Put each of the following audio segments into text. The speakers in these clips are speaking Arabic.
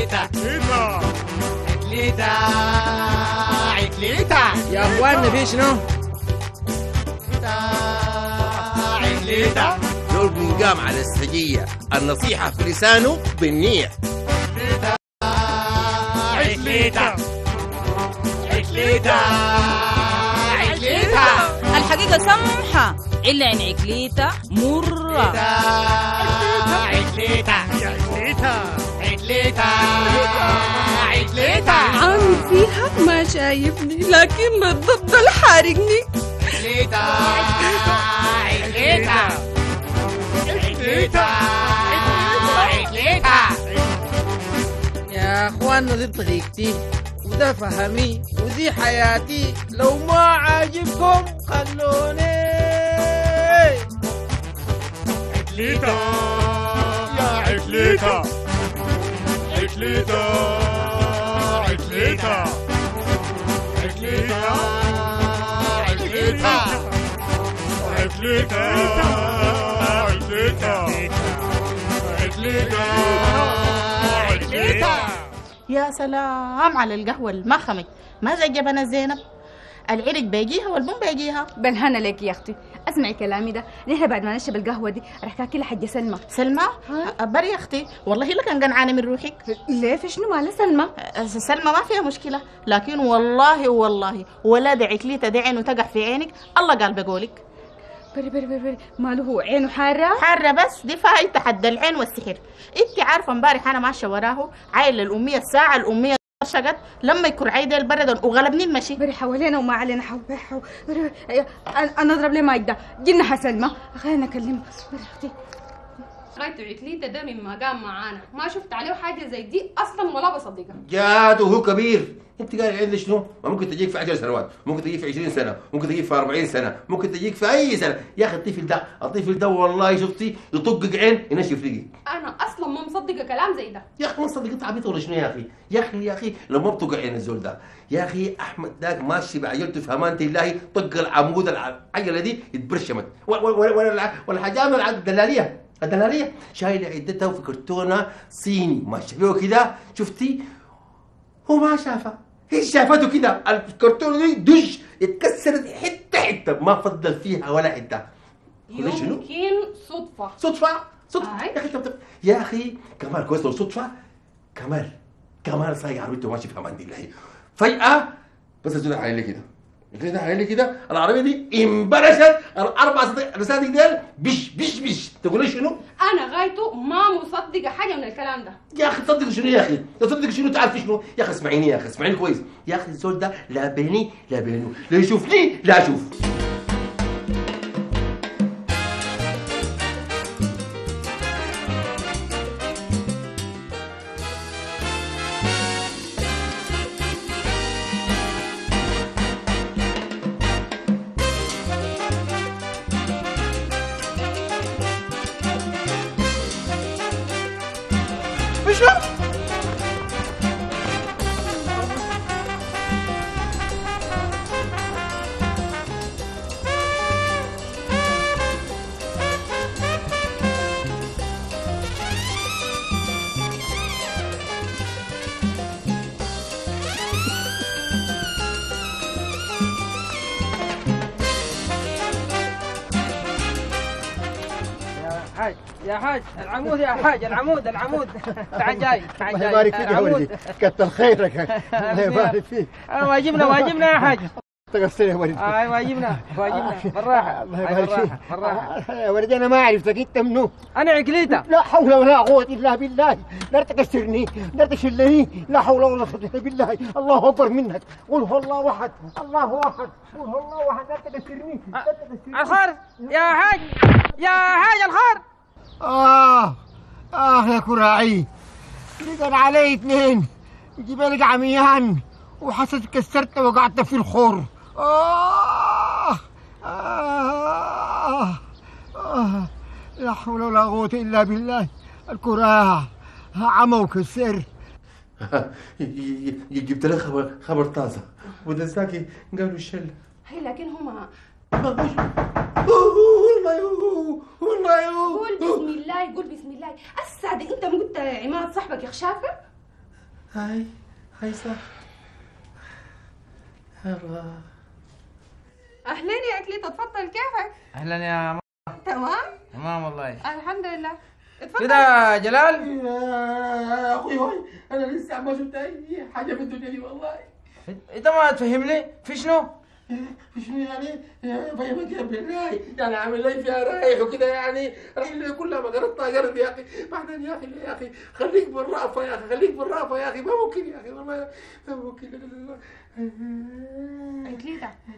عكليتة عكليتة عكليتة يا اخوان مفيش شنو؟ عكليتة لو نقام على السجية. النصيحة في لسانه بالنية. عكليتة عكليتة عكليتة الحقيقة سمحة. إلا إن عجليتا مرة. عجليتا عجليتا عدلتها عدلتها. عم فيها ما شايفني لكن ما حارقني عدلتها عدلتها. عدلتها عدلتها. يا اخوانا دي طريقتي وده فهمي ودي حياتي. لو ما عاجبكم خلوني. عدلتها يا عدلتها. عكليتا عكليتا عكليتا عكليتا عكليتا عكليتا عكليتا يا سلام على القهوة المخمة ما زي جبنة زينب؟ العرق بيجيها والبن بيجيها. بالهنا لك يا أختي. أسمعي كلامي ده. نحن بعد ما نشرب القهوة دي رح كاكي لحجه سلمى. سلمى؟ أبر يا أختي. والله لك كان قنعانة من روحك. ليه؟ في شنو مال سلمى؟ سلمى ما فيها مشكلة. لكن والله والله ولا دعك لي تدعين وتقع في عينك. الله قال بقولك. بري بري بري بري. ماله هو عينه حارة؟ حارة بس. دي فايتة حد العين والسحر. انت عارفة امبارح أنا ماشية وراه عايل الأمية الساعة الأمية شقت لما يكون عايد البرد وغلبني المشي بري حوالينا وما علينا حو حو بري بري أنا أنا أضرب لي مايك ده. جنها سلمى خلينا نكلمه بري أختي. غايته عكليته ده مما قام معانا؟ ما شفت عليه حاجة زي دي أصلا ولا بصدقها. جاد وهو كبير. انت قال عندي شنو؟ ما ممكن تجيك في 10 سنوات، ممكن تجيك في 20 سنة، ممكن تجيك في 40 سنة، ممكن تجيك في أي سنة، يا أخي الطفل ده، الطفل ده والله شفتي يطقك عين ينشف رجلك، أنا أصلا ما مصدقة كلام زي ده. يا أخي ما صدق أنت عبيط ولا شنو يا أخي؟ يا أخي يا أخي لو ما بتوقع عين الزول ده، يا أخي أحمد داك ماشي بعجلته في أمان الله طق العمود العجله دي اتبرشمت، ولا ولا ولا ولا حجامة الدلالية. الدلالية شايلة عدتها في كرتونة صيني ماشيه بيه كده شفتي؟ هو ما شافها. هي شافته كده؟ الكرتونه دي دج اتكسرت حتة حتة. ما فضل فيها ولا حتة؟ يمكن صدفة. صدفة؟ صدفة. يا طب يا أخي كمال كويس. لو صدفة كمال. كمال سايق عربيته ماشي في أمان الله فجأة بس الزول لي كده. عايل لي كده. العربية دي انبرشت. الأربع رصادق ديل بش بش بش. تقول شنو؟ أنا غايته ما مصدقه حاجة من الكلام ده؟ يا أخي تصدق شنو يا أخي؟ تصدق شنو تعرف شنو؟ يا أخي اسمعيني يا أخي اسمعيني كويس. يا أخي الزول ده لا بيني لا بينه لا يشوفني لا أشوف يا حاج العمود يا حاج العمود العمود. تعال جاي تعال الله جاي. يبارك فيك يا. ولدي. كتر خيرك. الله يبارك فيك. آه، واجبنا واجبنا يا حاج. تقصر يا ولدي. اي واجبنا واجبنا. بالراحة الله يبارك فيك. بالراحة. يا ولدي أنا ما عرفتك أنت منو؟ أنا عقليته لا حول ولا قوة إلا بالله. لا تكسرني لا تشلني. لا حول ولا قوة إلا بالله. الله أكبر منك. قل هو الله أحد. الله أحد. قل هو الله أحد. لا تكسرني. لا تكسرني. الخير يا حاج يا حاج الخير آه آه يا كراعي. لقن علي اثنين جبالك عميان وحسيت كسرت وقعت في الخور. آه آه آه لا حول ولا قوة إلا بالله. الكراع عمى وكسر جبت لك خبر خبر طازة. ودزاكي قالوا الشله هي لكن هما والله والله قول بسم الله قول بسم الله. السعد انت ما قلت عماد صاحبك يا خشافة؟ هاي هاي صح يلا أهلين يا عكليته تفضل كيفك؟ أهلا يا م... تمام؟ تمام والله. الحمد لله. اتفضل كده جلال؟ يا أخوي هاي أنا لسه ما شفت أي حاجة في الدنيا دي والله. إنت ما تفهم لي في شنو؟ شنو يعني؟ يا فهمك يا بالله يعني عامل لي فيها رايح وكده يعني. رحلة كلها ما قرضتها قرض يا أخي. بعدين يا أخي يا أخي خليك بالرأفة يا أخي خليك بالرأفة يا أخي. ما ممكن يا أخي والله ما ممكن.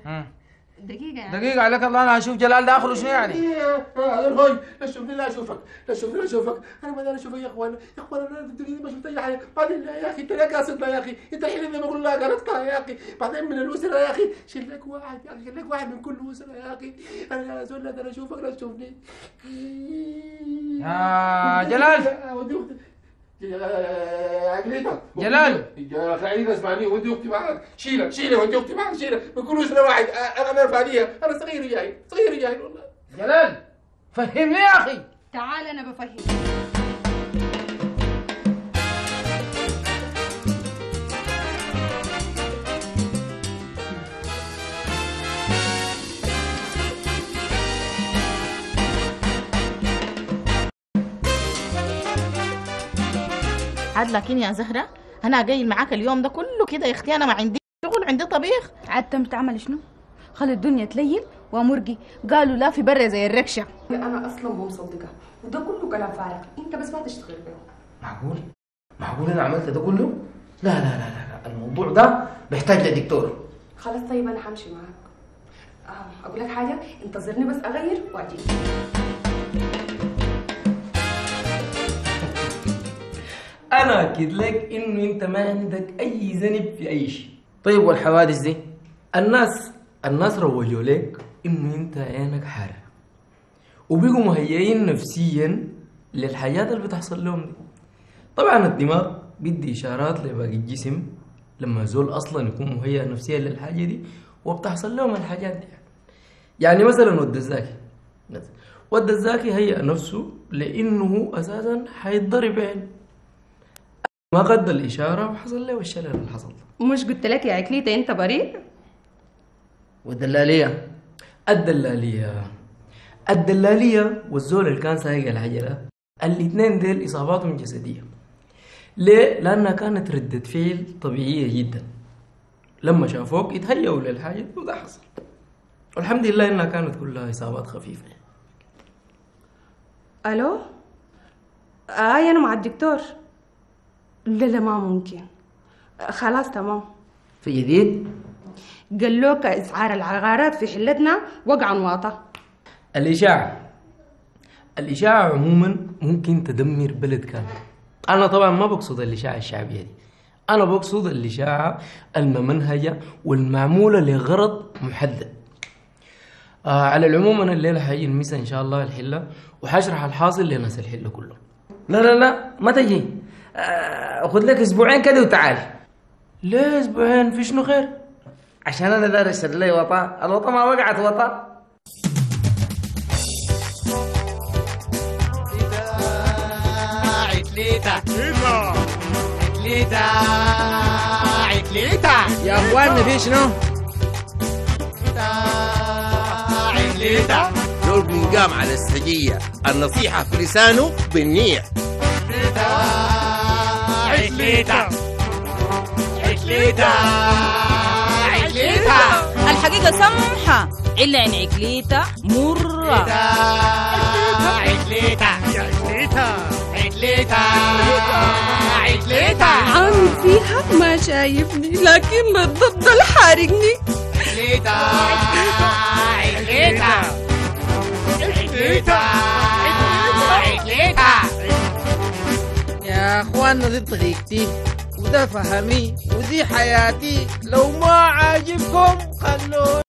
لا دقيقة يعني. دقيقة عليك الله أنا أشوف جلال داخل شنو يعني؟ هذا الهوي لا تشوفني لا أشوفك لا تشوفني لا أشوفك. أنا ما داري اشوفك يا إخوان يا إخوان أنا في الدنيا ما شفت اي حاجة بعدين لا يا أخي أنت لا قاصدنا يا أخي. أنت الحين اللي بقول لا قرضتها يا أخي. بعدين من الأسرة يا أخي شيل لك واحد يا أخي شيل لك واحد من كل أسرة يا أخي. أنا يا زول لا أشوفك لا تشوفني. يا جلال. عقليتك جلال. عقليتك اسمعني ودي أختي معك شيلها شيلها ودي أختي معك شيلها. اسره واحد أنا أنا أرفع أنا صغير جاي صغير جاي والله. جلال فهمني يا أخي. تعال أنا بفهم عاد لكن يا زهرة أنا قايل معاك اليوم ده كله كده يا أختي أنا ما عندي شغل عندي طبيخ. عاد تم تعمل شنو؟ خلي الدنيا تليل ومرقي قالوا لا في برا زي الركشة. أنا أصلا مو مصدقة. وده كله كلام فارغ. أنت بس ما تشتغل به معقول؟ معقول أنا عملت ده كله؟ لا لا لا لا, لا. الموضوع ده بيحتاج لدكتور خلاص طيب أنا همشي معاك. آه أقول لك حاجة؟ انتظرني بس أغير واجي أنا أكد لك إنه أنت ما عندك أي ذنب في أي شيء. طيب والحوادث دي؟ الناس الناس روجوا لك إنه أنت عينك حارة. وبقوا مهيئين نفسيا للحاجات اللي بتحصل لهم دي. طبعا الدماغ بيدي إشارات لباقي الجسم لما زول أصلا يكون مهيئ نفسيا للحاجة دي وبتحصل لهم الحاجات دي. يعني مثلا ود الزاكي. ود الزاكي هيأ نفسه لإنه أساسا حيتضرب عين ما قد الإشارة وحصل له الشلل اللي حصل. مش قلت لك يا عكليته أنت بريء؟ والدلالية. الدلالية. الدلالية والزول اللي كان سايق العجلة الاثنين ديل إصاباتهم جسدية ليه؟ لأنها كانت ردة فعل طبيعية جدا. لما شافوك يتهيئوا للحاجة وده حصل. والحمد لله إنها كانت كلها إصابات خفيفة. ألو؟ آه أنا مع الدكتور. لا لا ما ممكن. خلاص تمام. في جديد؟ قال لك اسعار العقارات في حلتنا وقعا واطا الإشاعة. الإشاعة عموما ممكن تدمر بلد كامل أنا طبعا ما بقصد الإشاعة الشعبية دي. أنا بقصد الإشاعة الممنهجة والمعمولة لغرض محدد. آه على العموم أنا الليلة حيجي المسا إن شاء الله الحلة وحشرح الحاصل لناس الحلة كله. لا لا لا ما تجي. خذ لك أسبوعين كده وتعال. ليه أسبوعين؟ في شنو خير؟ عشان أنا داري اشتري لي وطا. الوطا ما وقعت وطا. عتليتا عتليتا عتليتا يا أخواننا في شنو؟ عتليتا زول بينقام على السجية. النصيحة في لسانه بالنية. عتليتا عتليتا عتليتا الحقيقة سمحة. إلا إن عكليتة مرة. عتليتا عتليتا عتليتا عتليتا عامل فيها ما شايفني لكن بالضبط الحارقني عتليتا عتليتا عتليتا عتليتا يا اخواننا دي طريقتي وده فهمي ودي حياتي. لو ما عاجبكم خلوني